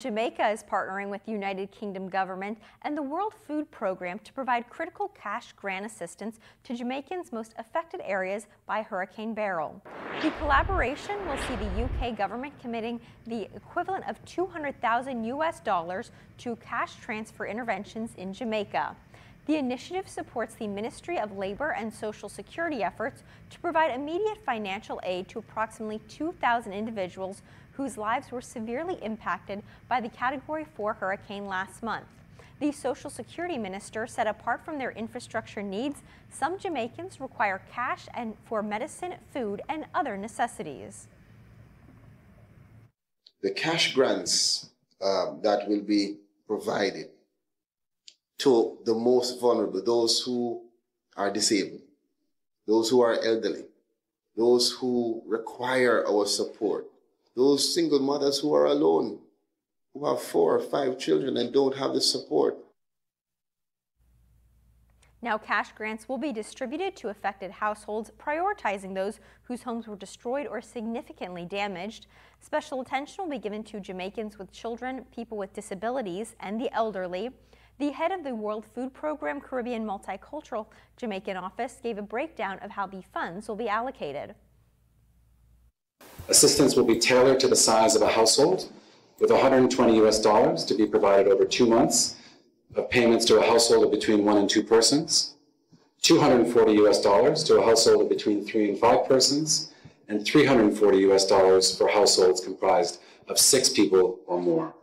Jamaica is partnering with the United Kingdom government and the World Food Program to provide critical cash grant assistance to Jamaicans' most affected areas by Hurricane Beryl. The collaboration will see the UK government committing the equivalent of 200,000 US dollars to cash transfer interventions in Jamaica. The initiative supports the Ministry of Labor and Social Security efforts to provide immediate financial aid to approximately 2,000 individuals whose lives were severely impacted by the Category 4 hurricane last month. The Social Security Minister said apart from their infrastructure needs, some Jamaicans require cash and for medicine, food, and other necessities. The cash grants uh, that will be provided to the most vulnerable, those who are disabled, those who are elderly, those who require our support, those single mothers who are alone, who have four or five children and don't have the support. Now, cash grants will be distributed to affected households, prioritizing those whose homes were destroyed or significantly damaged. Special attention will be given to Jamaicans with children, people with disabilities, and the elderly. The head of the World Food Program Caribbean Multi-Country Jamaican office gave a breakdown of how the funds will be allocated. Assistance will be tailored to the size of a household with 120 US dollars to be provided over two months of payments to a household of between one and two persons, 240 US dollars to a household of between three and five persons, and 340 US dollars for households comprised of six people or more.